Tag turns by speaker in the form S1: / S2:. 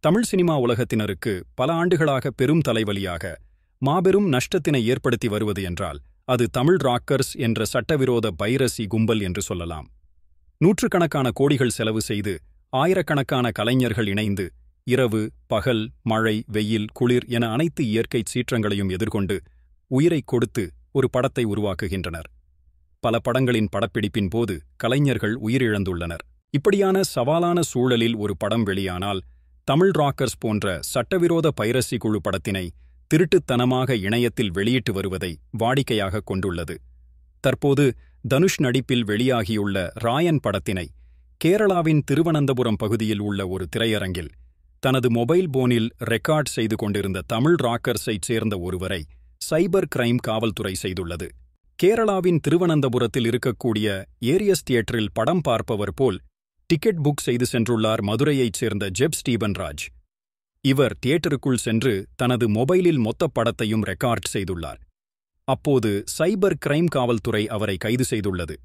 S1: Tamil cinema உலகத்தினருக்கு பல ஆண்டுகளாக பெரும் தலைவலியாக மாபெரும் நஷ்டத்தினை ஏற்படுத்தி வருவது என்றால் அது தமிழ் ராக்கர்ஸ் என்ற சட்டவிரோத பைரசி கும்பல் என்று சொல்லலாம். நூற்றுக்கணக்கான கோடிகள் செலவு செய்து ஆயிரக்கணக்கான கலைஞர்கள் இணைந்து இரவு பகல் மழை வெயில் குளிர் என அனைத்து இயற்கை சீற்றங்களையும் எதிர்கொண்டு உயிரைக் கொடுத்து ஒரு படத்தை உருவாக்குகின்றனர். பல படங்களின் படப்பிடிப்பின் போது கலைஞர்கள் உயிரிழந்துள்ளனர். இப்படியான சவாலான சூழலில் ஒரு படம் வெளியானால் தமிழ் ராக்கர்ஸ் போன்ற சட்டவிரோத பைரசி குழு படத்தினை திருட்டுத்தனமாக இணையத்தில் வெளியிட்டு வருவதை வாடிக்கையாக கொண்டுள்ளது. தற்போது தனுஷ் நடிப்பில் வெளியாகியுள்ள ராயன் படத்தினை கேரளாவின் திருவனந்தபுரம் பகுதியில் உள்ள ஒரு திரையரங்கில் தனது மொபைல் போனில் ரெக்கார்ட் செய்து கொண்டிருந்த தமிழ் ராக்கர்ஸைச் சேர்ந்த ஒருவரை சைபர் கிரைம் காவல்துறை செய்துள்ளது. கேரளாவின் திருவனந்தபுரத்தில் இருக்கக்கூடிய ஏரியஸ் தியேட்டரில் படம் பார்ப்பவர் போல் டிக்கெட் புக் செய்து சென்றுள்ளார் மதுரையைச் சேர்ந்த ஜெப் ஸ்டீபன்ராஜ். இவர் தியேட்டருக்குள் சென்று தனது மொபைலில் மொத்த படத்தையும் ரெக்கார்ட் செய்துள்ளார். அப்போது சைபர் கிரைம் காவல்துறை அவரை கைது செய்துள்ளது.